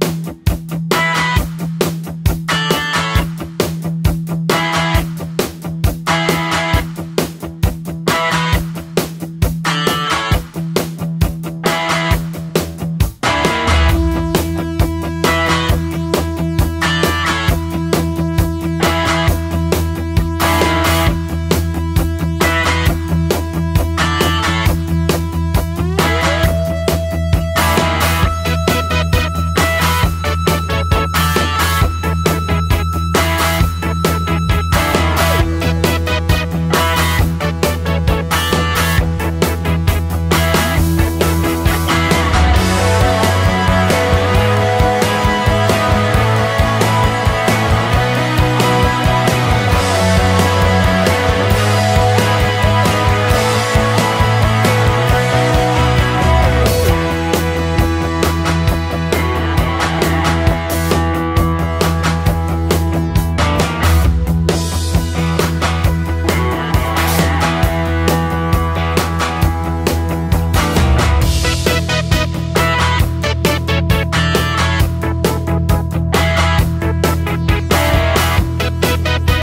Bye.